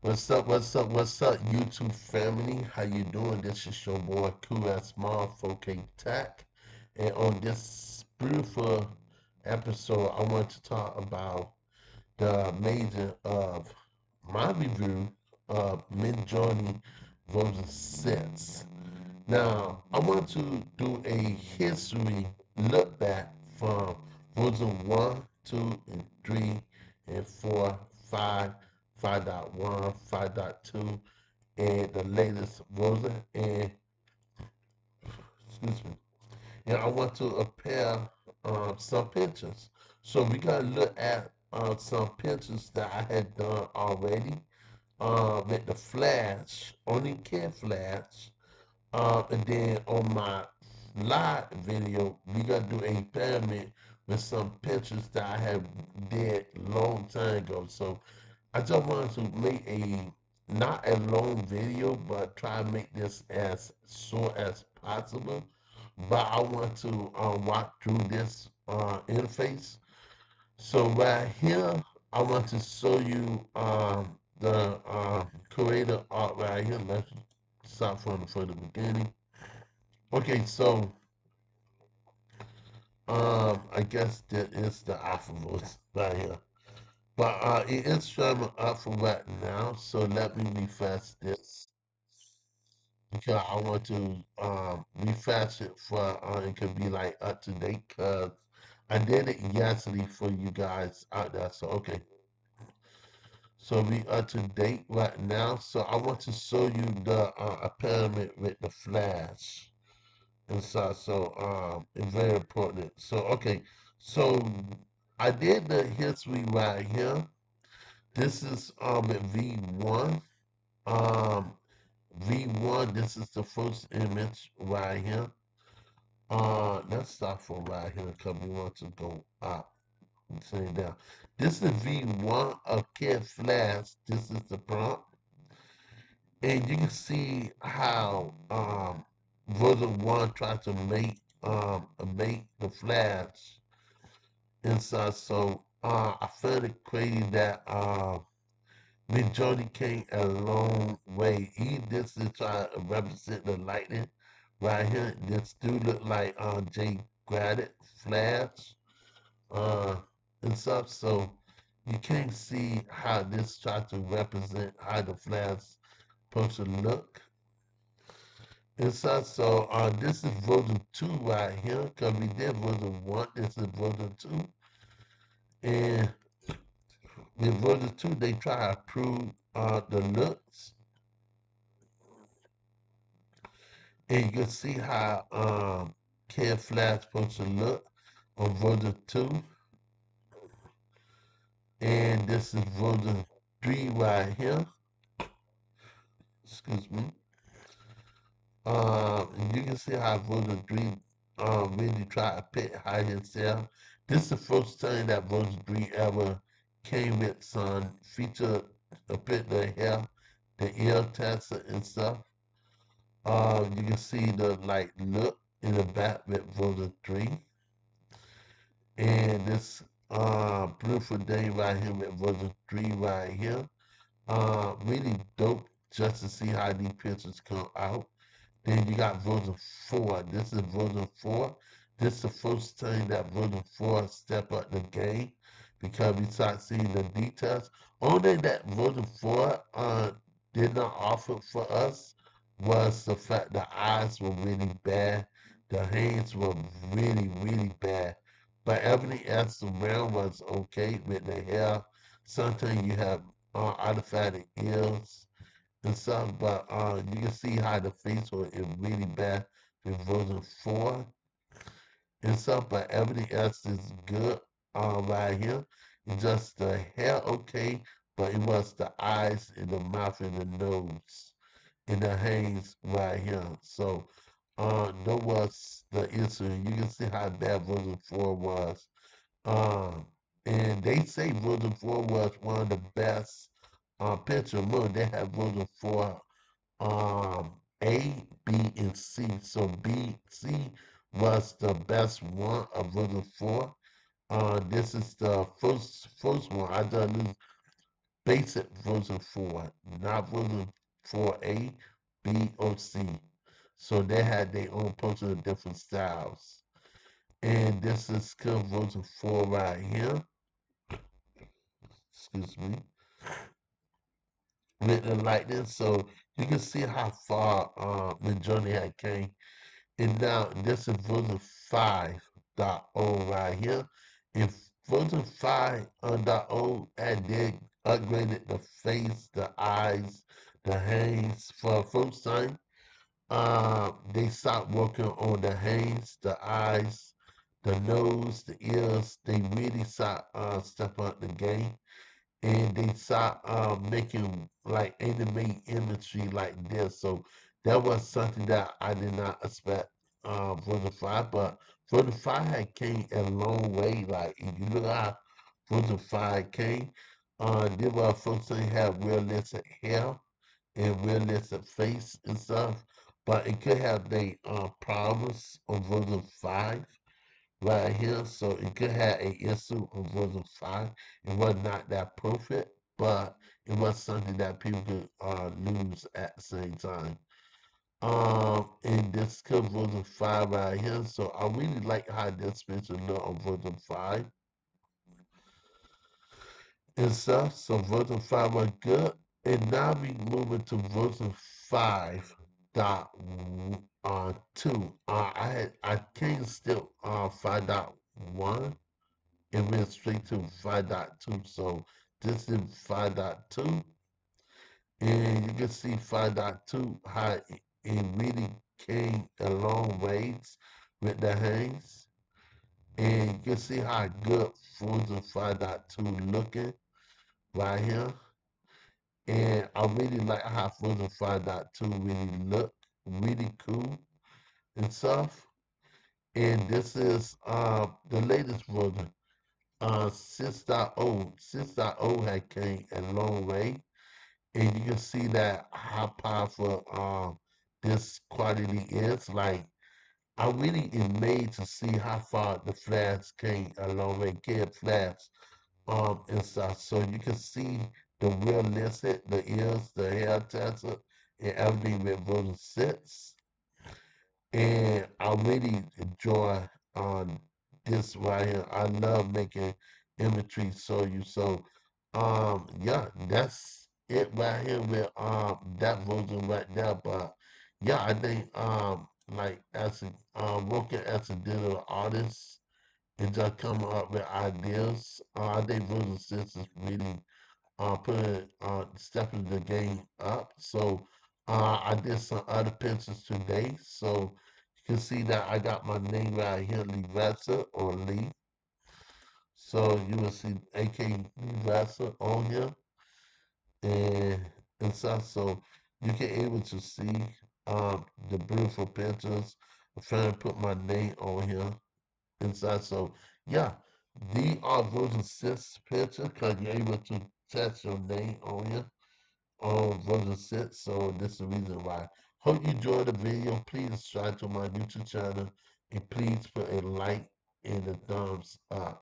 What's up, what's up, what's up, YouTube family? How you doing? This is your boy Cool Small 4K Tech. And on this beautiful episode, I want to talk about the major of uh, my review of Midjourney version 6. Now, I want to do a history look back from version 1, 2, and 3, and 4, 5, 5.1, 5.2, and the latest version. And excuse me. And I want to compare um, some pictures. So we gotta look at uh, some pictures that I had done already uh, with the flash, only can flash. Uh, and then on my live video, we gonna do a pyramid with some pictures that I have did long time ago. So I just wanted to make a not a long video, but try to make this as short as possible. But I want to uh, walk through this uh, interface. So right here, I want to show you um, the uh, creator art right here. Let's start from, from the beginning. Okay, so um, I guess that is the alphabet right here. But uh, it is showing up for right now, so let me refresh this because I want to um, refresh it for uh, it can be like up to date because I did it yesterday for you guys out there. So okay, so we up to date right now. So I want to show you the uh, pyramid with the flash and so so um it's very important. So okay, so I did the history right here. This is um at V1. Um V1, this is the first image right here. Uh let's start from right here because we want to go up and say down. This is V1 of Kid Flash. This is the prompt. And you can see how um version one tried to make um make the flash inside. So uh, I felt it crazy that uh, Jody came a long way. He just is trying to represent the lightning right here. This do look like uh, Jay Garrick Flash uh, and stuff. So you can't see how this tried to represent how the Flash to look. And so, so uh, this is version 2 right here, because we did version 1, this is version 2. And in version 2, they try to prove uh, the looks. And you can see how um, Kid Flash supposed to look on version 2. And this is version 3 right here. Excuse me. Uh, you can see how version 3 uh, really try to pick high himself. This is the first time that version 3 ever came with some feature a bit the hair, the ear tester and stuff. Uh, you can see the like look in the back with version 3. And this uh, beautiful day right here with version 3 right here. Uh, really dope just to see how these pictures come out. Then you got version 4. This is version 4. This is the first time that version 4 step up the game because we start seeing the details. Only that version 4 uh, did not offer for us was the fact the eyes were really bad. The hands were really, really bad. But everything else around was okay with the hair. Sometimes you have uh, artifact ears and stuff, but uh, you can see how the face was really bad with version 4 and stuff, but everything else is good uh, right here. Just the hair okay, but it was the eyes and the mouth and the nose and the hands right here. So uh, that was the issue. You can see how bad version 4 was. Um, and they say version 4 was one of the best uh, picture. Look, they have version for um, A, B, and C. So B, C was the best one of version 4. Uh, this is the first first one. I done this basic version 4, not version 4A, B, or C. So they had their own personal different styles. And this is skill version 4 right here. Excuse me. Written like this. So you can see how far uh, the journey had came. And now this is version 5.0 right here. If version 5.0 had did upgraded the face, the eyes, the hands for first time. Uh, they stopped working on the hands, the eyes, the nose, the ears. They really stopped uh, step up the game. And they start uh, making like anime imagery like this. So that was something that I did not expect uh, the 5. But for the 5 came a long way. Like, if you look at Version 5 came, uh, they were folks that have realistic hair and realistic face and stuff. But it could have the uh, problems on version 5 right here. So it could have a issue on version 5. It was not that perfect, but it was something that people could uh, lose at the same time. Um, and this comes version 5 right here. So I really like how this picture look on version 5 and stuff. So version 5 was good. And now we moving to version 5 dot uh, 2. Uh, I had I came still uh 5.1 and went straight to 5.2. So this is 5.2. And you can see 5.2 how it, it really came a long ways with the hands. And you can see how good version 5.2 looking right here. And I really like how version 5.2 really look really cool and stuff. And this is uh, the latest version. Uh, 6.0. 6.0 had came a long way. And you can see that how powerful uh, this quality is. Like, I really am made to see how far the flash came a long way. Kid flash um, and stuff. So you can see the realistic, the ears, the hair tattoo, and everything with version 6. And I really enjoy um, this right here. I love making imagery so you so um yeah that's it right here with um that version right there but yeah I think um like as a um working as a digital artist and just coming up with ideas. Uh, I think version six is really uh, putting uh, stepping the game up. So uh, I did some other pictures today. So you can see that I got my name right here, Lee or Lee. So you will see AK Lee on here and and stuff. So you can able to see um, the beautiful pictures. I'm trying to put my name on here inside. So yeah, the are version 6 picture because you're able to test your name on here on version 6. So this is the reason why. Hope you enjoyed the video. Please subscribe to my YouTube channel and please put a like and a thumbs up.